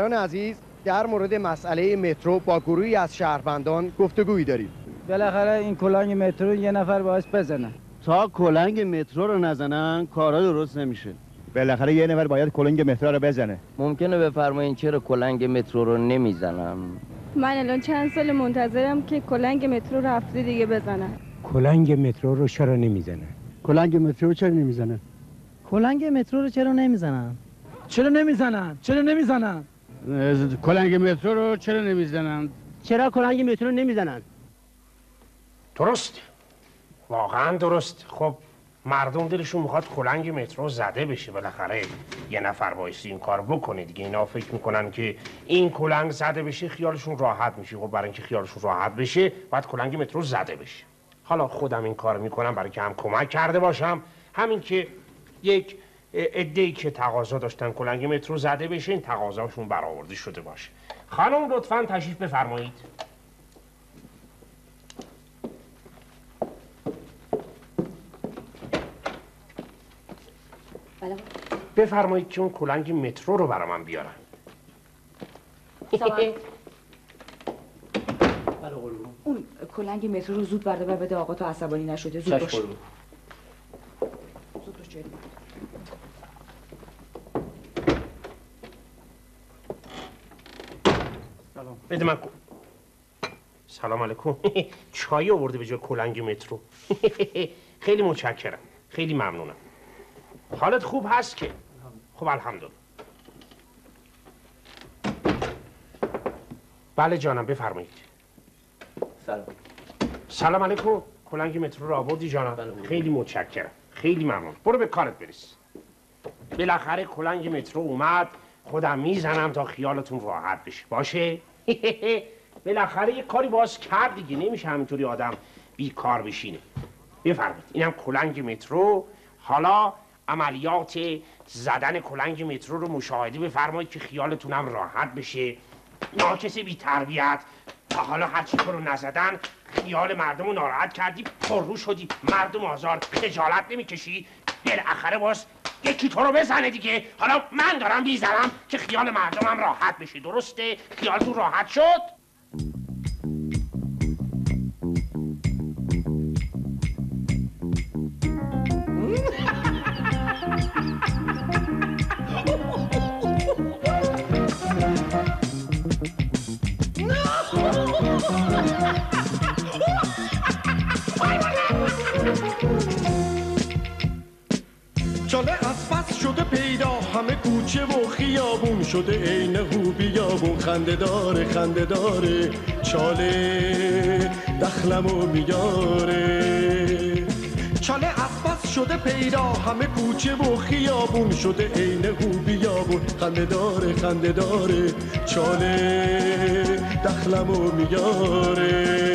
عزیز در مورد مسئله مترو با گروهی از شهروندان گفتگویی داریم. بالاخره این کلنگ مترو یه نفر باعث بزنه. تا کلنگ مترو رو نزنن کارا درست نمیشه. بالاخره یه نفر باید کلنگ مترو رو بزنه. ممکنه بفرمایین چرا کلنگ مترو رو نمی‌زنم؟ من الان چند سال منتظرم که کلنگ مترو رو هفته دیگه بزنن. کلنگ مترو رو چرا نمی‌زنه کلنگ مترو چرا نمی‌زنن؟ کلنگ مترو رو چرا نمی‌زنن؟ چرا نمی‌زنن؟ چرا نمی‌زنن؟ کلنگ مترو رو چرا نمی‌زنن چرا کلنگ مترو نمی‌زنن درست. واقعا درست. خب مردم دلشون می‌خواد کلنگ مترو زده بشه. بالاخره یه نفر بایستی این کار بکنه دیگه. اینا فکر می‌کنن که این کلنگ زده بشه خیالشون راحت میشه. خب برای اینکه خیالشون راحت بشه باید کلنگ مترو زده بشه. حالا خودم این کار می‌کنم برای که هم کمک کرده باشم. همین که یک ای که تقاضا داشتن. کلنگ مترو زده بشه این تقاضاشون برآورده شده باشه. خانم لطفا تشریف بفرمایید. بفرمایید که اون کلنگ مترو رو برا من بیارن. اون کلنگ مترو رو زود برده بده آقا تا عصبانی نشده. زود باش. زود باش جلو. بده من سلام علیکم. چای آورده به جای کلنگ مترو. خیلی متشکرم. خیلی ممنونم. حالت خوب هست که؟ خب الحمدلله. بله جانم بفرمایید. سلام. سلام علیکم. کلنگ مترو رو آوردی جانم؟ خیلی متشکرم. خیلی ممنون. برو به کارت برس بالاخره کلنگ مترو اومد. خودم می‌زنم تا خیالتون راحت بشه. باشه؟ بالاخره یه کاری باز کرد دیگه. نمیشه همینطوری آدم بیکار بشینه. بفرمایید. اینم کلنگ مترو. حالا عملیات زدن کلنگ مترو رو مشاهده بفرمایید که خیالتونم راحت بشه. ناکس بی تربیت. تا حالا هرچی تو رو نزدن خیال مردم رو ناراحت کردی پررو شدی. مردم آزار خجالت نمی‌کشی. بالاخره باز یکی تو رو بزنه دیگه. حالا من دارم می‌زنم که خیال مردمم راحت بشه. درسته؟ خیالتون راحت شد؟ شده پیدا. همه کوچه و خیابون شده عین هو بیابون خنده داره خنده داره. چاله دخلمو میاره. چاله بس شده پیدا. همه کوچه و خیابون شده عین هو بیابون خنده داره خنده داره. چاله دخلمو میاره.